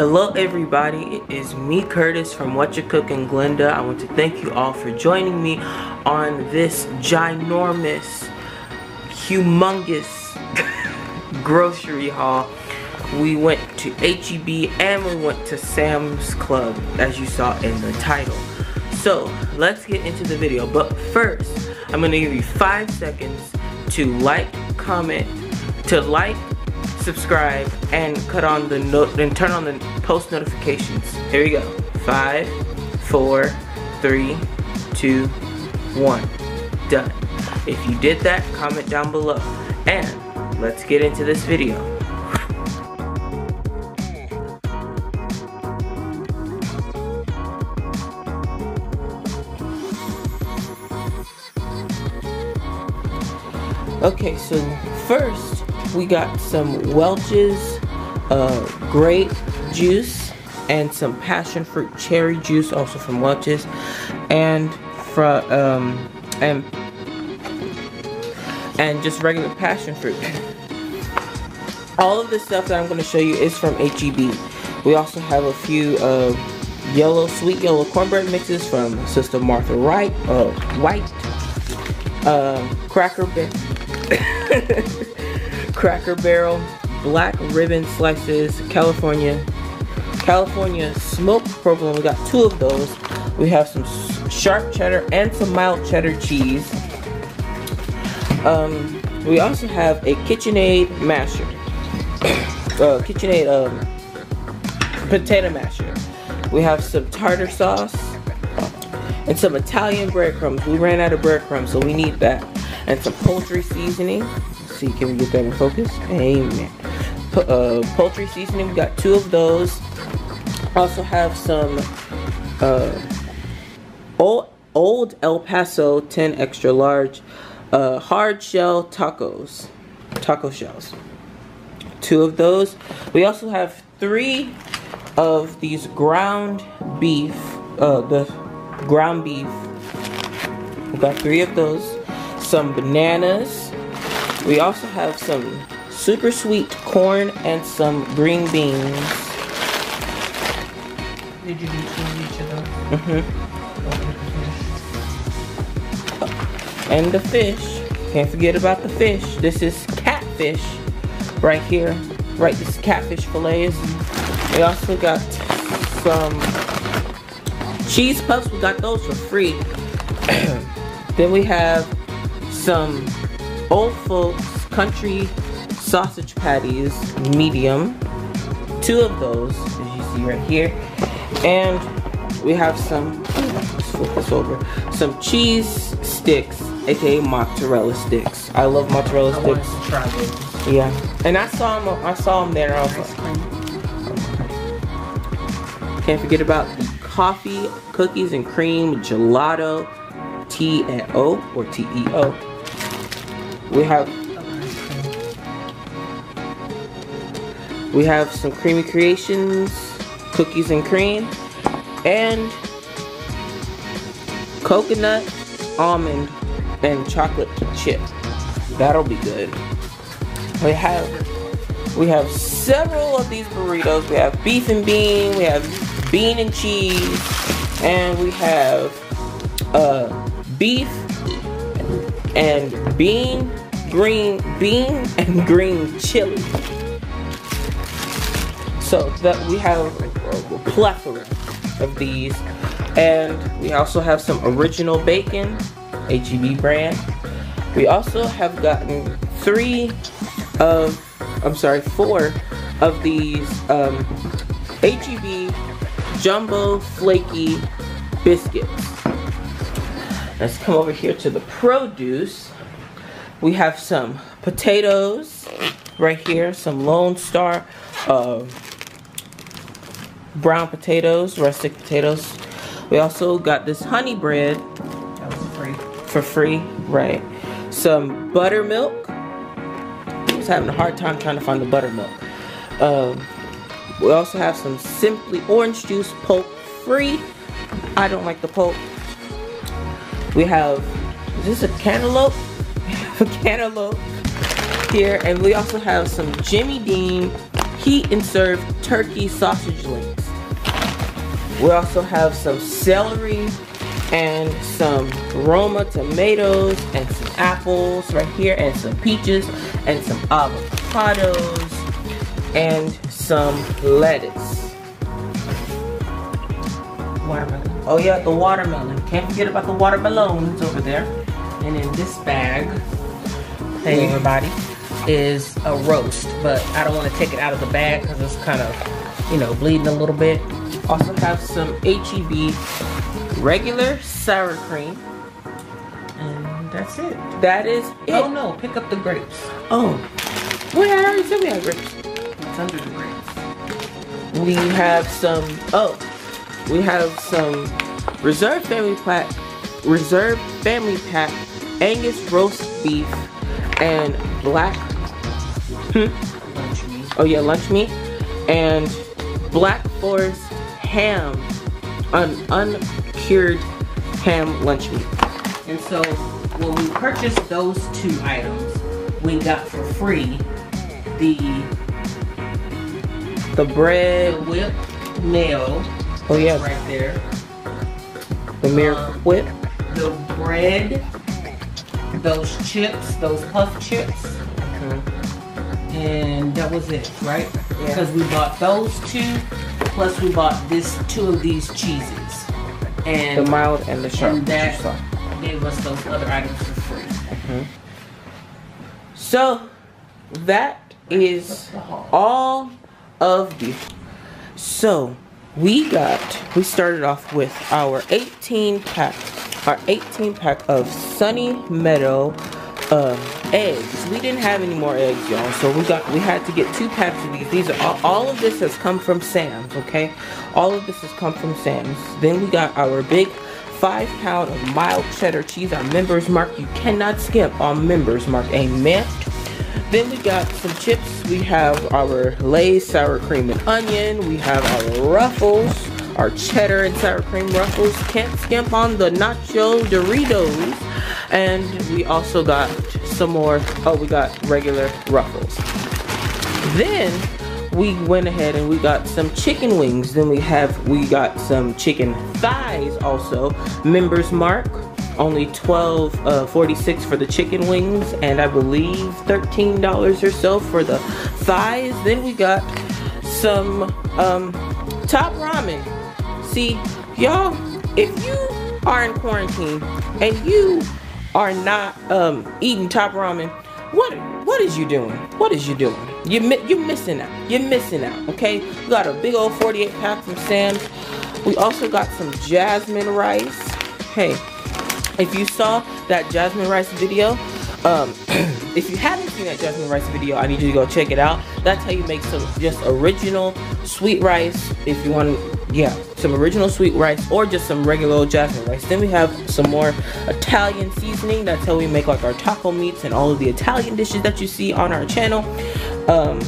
Hello everybody, it is me Curtis from Whatcha Cookin' Glenda. I want to thank you all for joining me on this ginormous, humongous grocery haul. We went to HEB and we went to Sam's Club as you saw in the title. So let's get into the video. But first, I'm gonna give you five seconds to like, comment, to like, subscribe, and cut on the note and turn on the post notifications. Here we go. Five, four, three, two, one. Done. If you did that, comment down below. And let's get into this video. Okay, so first we got some Welch's uh, grape juice and some passion fruit cherry juice also from Welch's and from um, and and just regular passion fruit. All of the stuff that I'm going to show you is from HEB. We also have a few uh, yellow, sweet yellow cornbread mixes from Sister Martha Wright, uh, White, uh, Cracker Barrel, Cracker Barrel, Black Ribbon Slices, California, California Smoked Provolone. We got two of those. We have some sharp cheddar and some mild cheddar cheese. Um, we also have a KitchenAid masher. uh, KitchenAid um, potato masher. We have some tartar sauce and some Italian breadcrumbs. We ran out of breadcrumbs, so we need that. And some poultry seasoning. Can we get that in focus? Amen. P uh, poultry seasoning, we got two of those. Also have some uh, old, old El Paso 10 extra large uh, hard shell tacos, taco shells. Two of those. We also have three of these ground beef, uh, the ground beef. We got three of those. Some bananas. We also have some super sweet corn and some green beans. Did you do two of each of those? Mm-hmm. And the fish. Can't forget about the fish. This is catfish right here. Right, this catfish fillets. We also got some cheese puffs. We got those for free. then we have some old folks country sausage patties, medium. Two of those, as you see right here. And we have some, oh, let's flip this over, some cheese sticks, aka mozzarella sticks. I love mozzarella I sticks. to try those. Yeah, and I saw them. I saw them there also. Can't forget about the coffee, cookies and cream gelato, T and O or T E O. We have we have some creamy creations, cookies and cream, and coconut, almond, and chocolate chip. That'll be good. We have we have several of these burritos. We have beef and bean, we have bean and cheese, and we have uh, beef and bean, green bean and green chili. So that we have a plethora of these, and we also have some original bacon, HEB brand. We also have gotten three of, I'm sorry, four of these um, HEB jumbo flaky biscuits. Let's come over here to the produce. We have some potatoes right here, some Lone Star uh, brown potatoes, rustic potatoes. We also got this honey bread That was free. for free, right? Some buttermilk. I was having a hard time trying to find the buttermilk. Um, we also have some Simply Orange Juice pulp free. I don't like the pulp. We have, is this a cantaloupe? A cantaloupe here, and we also have some Jimmy Dean heat and serve turkey sausage links. We also have some celery and some Roma tomatoes and some apples right here and some peaches and some avocados and some lettuce. Watermelon. Oh yeah, the watermelon. Can't forget about the watermelons over there. And in this bag, hey everybody, is a roast. But I don't want to take it out of the bag because it's kind of, you know, bleeding a little bit. Also have some HEB regular sour cream. And that's it. That is it. Oh no, pick up the grapes. Oh. Wait, I already said we had grapes. It's under the grapes. We have some, oh, we have some Reserve Family Pack, Reserve Family Pack Angus roast beef and black, hmm? Oh yeah, lunch meat and Black Forest ham, an uncured ham lunch meat. And so when we purchased those two items, we got for free the, The the bread, whip nail oh yeah, right there. the mirror um, whip. The bread, those chips, those puff chips, and that was it, right? Yeah. Because we bought those two, plus we bought this two of these cheeses, And The mild and the sharp. and that gave us those other items for free. So that is all of the. So we got. We started off with our 18 pack. Our 18 pack of Sunny Meadow um, eggs. We didn't have any more eggs, y'all. So we got. We had to get two packs of these. These are all, all of this has come from Sam's. Okay, all of this has come from Sam's. Then we got our big five pound of mild cheddar cheese, our members mark. You cannot skip on members mark. Amen. Then we got some chips. We have our Lay's sour cream and onion. We have our Ruffles, our cheddar and sour cream Ruffles. Can't skimp on the nacho Doritos. And we also got some more. Oh, we got regular Ruffles. Then we went ahead and we got some chicken wings. Then we have we got some chicken thighs also. Members mark only 12 uh, 46 for the chicken wings and I believe $13 or so for the thighs. Then we got some um, top ramen. See, y'all, if you are in quarantine and you are not um, eating top ramen, what what is you doing? What is you doing? You mi- you're missing out. You're missing out. Okay, we got a big old 48 pack from Sam's. We also got some jasmine rice. Hey, if you saw that jasmine rice video, um, if you haven't seen that jasmine rice video, I need you to go check it out. That's how you make some just original sweet rice. If you want, yeah, some original sweet rice or just some regular old jasmine rice. Then we have some more Italian seasoning. That's how we make like our taco meats and all of the Italian dishes that you see on our channel. Um,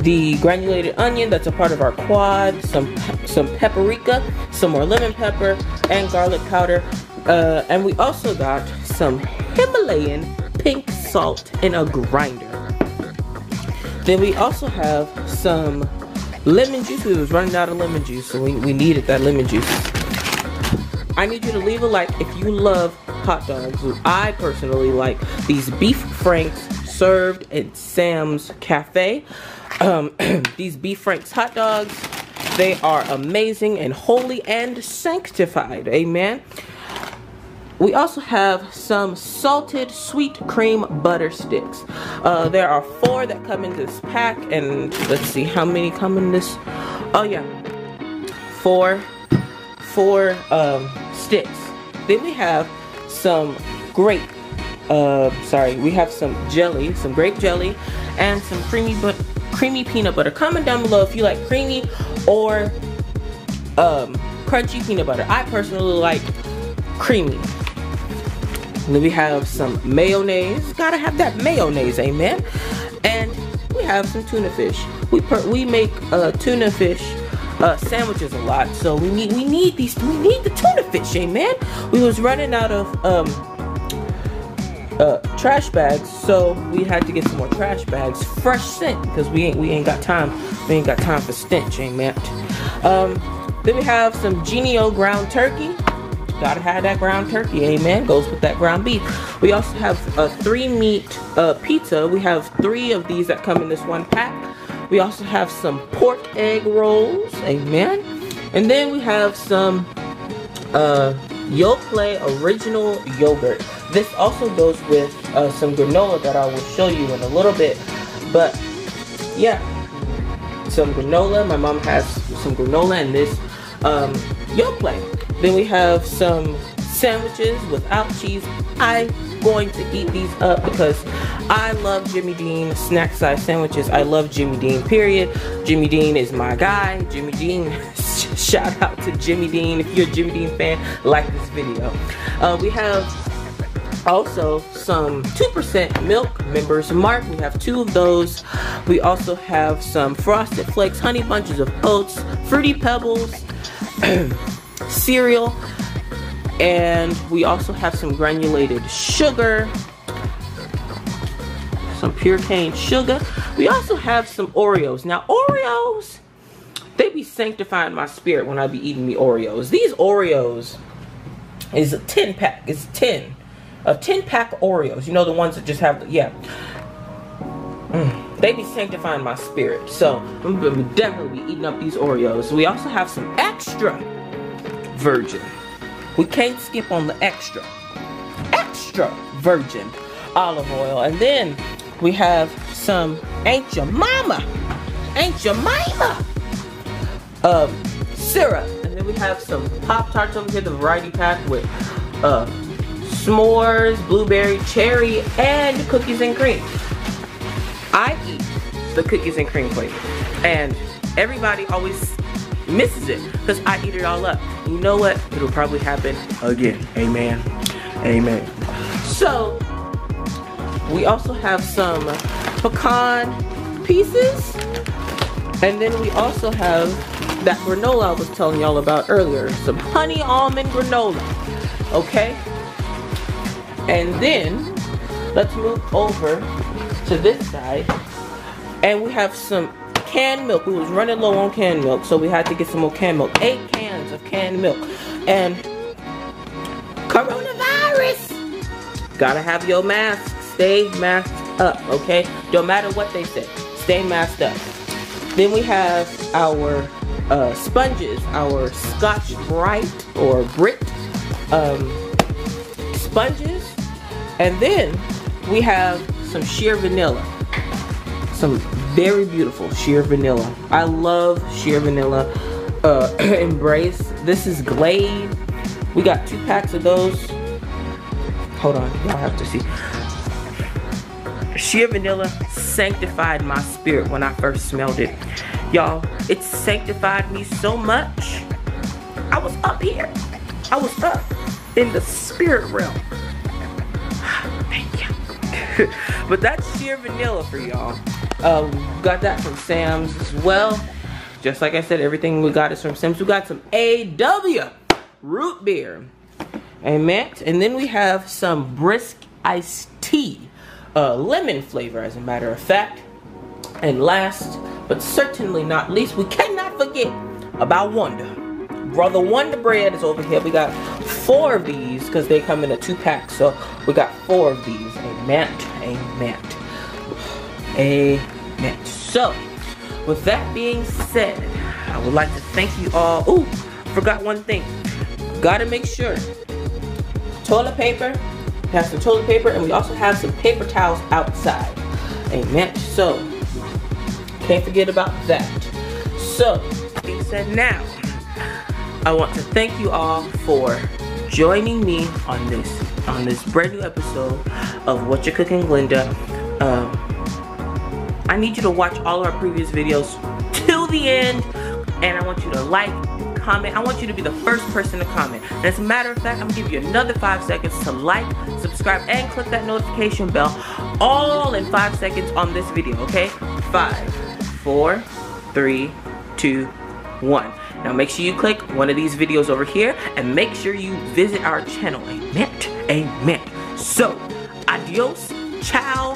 the granulated onion that's a part of our quad, some some paprika, some more lemon pepper, and garlic powder. Uh, and we also got some Himalayan pink salt in a grinder. Then we also have some lemon juice. We was running out of lemon juice, so we, we needed that lemon juice. I need you to leave a like if you love hot dogs. I personally like these beef franks served at Sam's Cafe. Um, these beef franks hot dogs, they are amazing and holy and sanctified. Amen. We also have some salted sweet cream butter sticks. Uh, there are four that come in this pack, and let's see how many come in this. Oh yeah, four, four um, sticks. Then we have some grape. Uh, sorry, we have some jelly, some grape jelly, and some creamy but creamy peanut butter. Comment down below if you like creamy or um, crunchy peanut butter. I personally like creamy. And then we have some mayonnaise. Gotta have that mayonnaise, amen. And we have some tuna fish. We we make uh, tuna fish uh, sandwiches a lot, so we need we need these we need the tuna fish, amen. We was running out of um uh, trash bags, so we had to get some more trash bags, fresh scent, because we ain't we ain't got time. We ain't got time for stench, man. Um, then we have some Jennie-O ground turkey. Gotta have that ground turkey, amen. Goes with that ground beef. We also have a three meat uh, pizza. We have three of these that come in this one pack. We also have some pork egg rolls, amen. And then we have some uh, Yoplait original yogurt. This also goes with uh, some granola that I will show you in a little bit. But yeah, some granola. My mom has some granola and this um, Yoplait. Then we have some sandwiches without cheese. I'm going to eat these up because I love Jimmy Dean snack size sandwiches. I love Jimmy Dean, period. Jimmy Dean is my guy. Jimmy Dean, shout out to Jimmy Dean. If you're a Jimmy Dean fan, like this video. Uh, we have also some 2% milk members mark we have two of those we also have some frosted flakes honey bunches of oats fruity pebbles cereal and we also have some granulated sugar some pure cane sugar. We also have some oreos. Now oreos they be sanctifying my spirit when i be eating the oreos. These oreos is a 10 pack it's 10 a 10 pack oreos. You know the ones that just have yeah. Mm, they be sanctifying my spirit. So i'm definitely be eating up these oreos. We also have some extra virgin we can't skip on the extra. Extra virgin olive oil. And then we have some Ain't Your Mama. Ain't Your Mama. Um, syrup. And then we have some Pop-Tarts over here, the variety pack with uh, s'mores, blueberry, cherry, and cookies and cream. I eat the cookies and cream flavor. And everybody always misses it because I eat it all up. You know what? It'll probably happen again. Amen. Amen. So, we also have some pecan pieces. And then we also have that granola I was telling y'all about earlier. Some honey almond granola. Okay? And then, let's move over to this side. And we have some canned milk. We was running low on canned milk, so we had to get some more canned milk. Eight cans of canned milk. And coronavirus. Gotta have your mask. Stay masked up, okay? Don't matter what they say. Stay masked up. Then we have our uh, sponges, our Scotch Brite or Brit um, sponges. And then we have some sheer vanilla. Some very beautiful sheer vanilla. I love sheer vanilla. Uh, Embrace. This is Glade. We got two packs of those. Hold on, y'all have to see. Sheer vanilla sanctified my spirit when I first smelled it. Y'all, it sanctified me so much. I was up here. I was up in the spirit realm. Thank you. but that's sheer vanilla for y'all. Um, got that from Sam's as well. Just like I said, everything we got is from Sam's. We got some AW root beer. Amen. And then we have some brisk iced tea. Uh, lemon flavor, as a matter of fact. And last, but certainly not least, we cannot forget about Wonder. Brother Wonder Bread is over here. We got four of these because they come in a two pack. So we got four of these. Amen. Amen. Amen. So, with that being said, I would like to thank you all. Ooh, forgot one thing. Gotta make sure. Toilet paper. We have some toilet paper and we also have some paper towels outside. Amen. So, can't forget about that. So, being said now, I want to thank you all for joining me on this on this brand new episode of Whatcha Cookin' Glenda. Um, I need you to watch all of our previous videos till the end. And I want you to like, comment. I want you to be the first person to comment. And as a matter of fact, I'm gonna give you another five seconds to like, subscribe, and click that notification bell. All in five seconds on this video, okay? Five, four, three, two, one. Now make sure you click one of these videos over here and make sure you visit our channel. Amen. Amen. So, Adios, ciao,